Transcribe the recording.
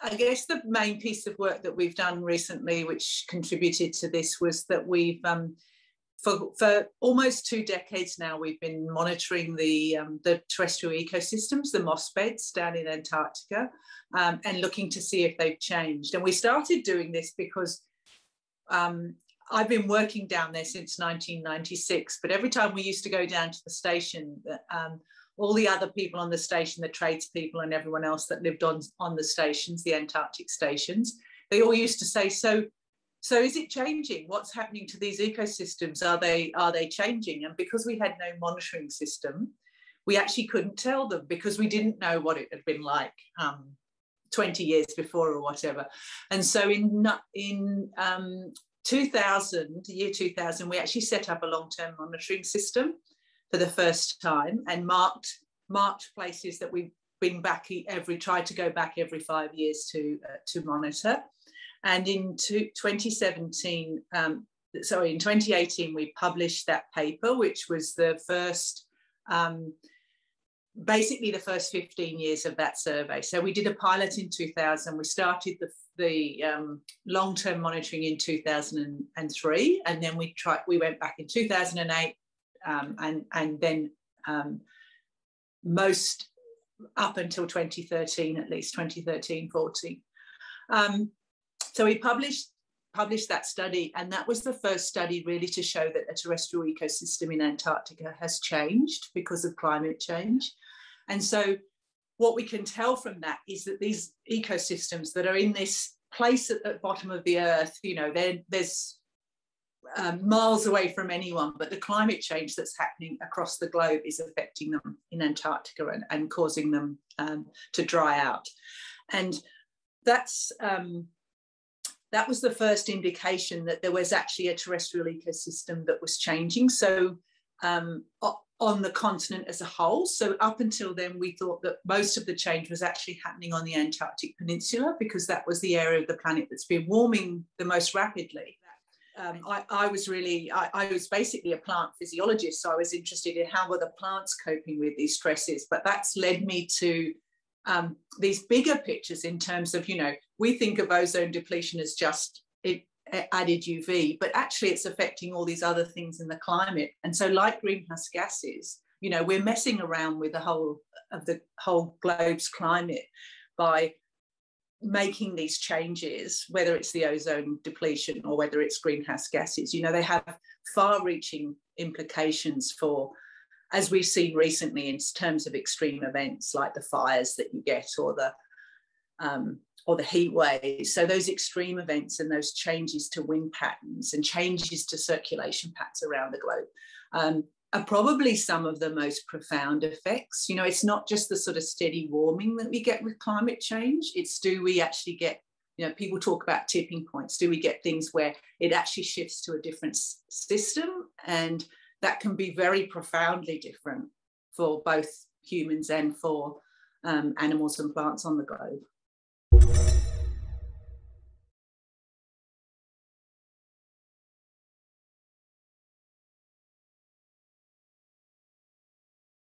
I guess the main piece of work that we've done recently, which contributed to this, was that we've um, for, for almost two decades now, we've been monitoring the, um, the terrestrial ecosystems, the moss beds down in Antarctica, um, and looking to see if they've changed. And we started doing this because um, I've been working down there since 1996, but every time we used to go down to the station, um, all the other people on the station, the tradespeople and everyone else that lived on, on the stations, the Antarctic stations, they all used to say, so so is it changing? What's happening to these ecosystems? Are they are they changing? And because we had no monitoring system, we actually couldn't tell them because we didn't know what it had been like um, 20 years before or whatever. And so in in um, 2000, year 2000, we actually set up a long-term monitoring system for the first time and marked marked places that we've been back every tried to go back every five years to uh, to monitor. And in 2017, um, sorry, in 2018, we published that paper, which was the first, um, basically the first 15 years of that survey. So we did a pilot in 2000. We started the, the um, long-term monitoring in 2003, and then we tried. We went back in 2008, um, and and then um, most up until 2013, at least 2013, 14. Um, so we published published that study, and that was the first study really to show that a terrestrial ecosystem in Antarctica has changed because of climate change. And so what we can tell from that is that these ecosystems that are in this place at the bottom of the earth, you know, there's um, miles away from anyone, but the climate change that's happening across the globe is affecting them in Antarctica and, and causing them um, to dry out. And that's um, that was the first indication that there was actually a terrestrial ecosystem that was changing. So um, on the continent as a whole. So up until then, we thought that most of the change was actually happening on the Antarctic Peninsula because that was the area of the planet that's been warming the most rapidly. Um, I, I, was really, I, I, was basically a plant physiologist, so I was interested in how were the plants coping with these stresses. But that's led me to um, these bigger pictures in terms of, you know, we think of ozone depletion as just it, added UV, but actually it's affecting all these other things in the climate. And so, like greenhouse gases, you know, we're messing around with the whole of the whole globe's climate by making these changes, whether it's the ozone depletion or whether it's greenhouse gases. You know, they have far-reaching implications for as we've seen recently in terms of extreme events like the fires that you get or the um, or the heat waves. So those extreme events and those changes to wind patterns and changes to circulation patterns around the globe um, are probably some of the most profound effects. You know, it's not just the sort of steady warming that we get with climate change. It's do we actually get, you know, people talk about tipping points. Do we get things where it actually shifts to a different system and that can be very profoundly different for both humans and for um, animals and plants on the globe.